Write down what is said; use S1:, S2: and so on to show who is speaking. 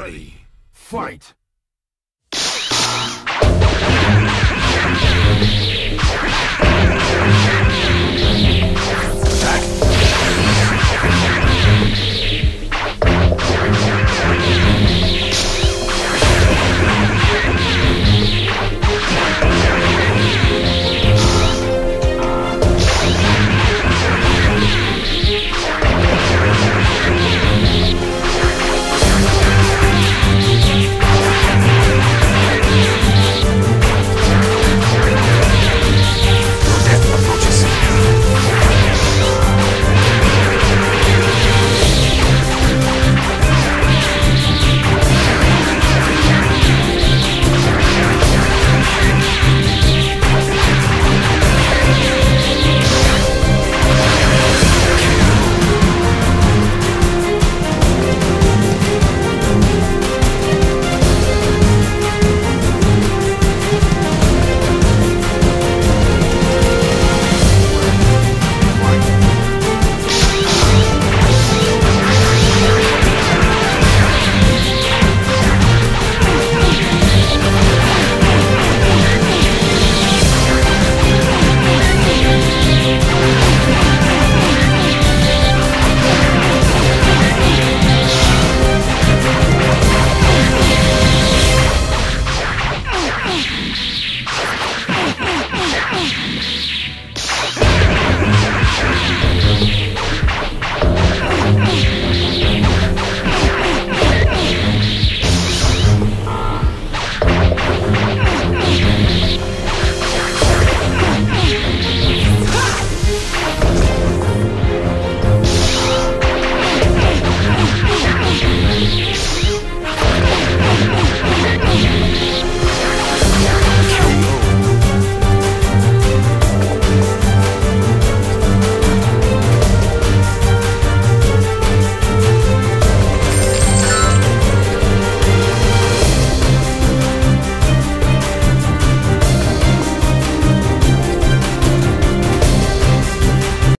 S1: ready. Fight!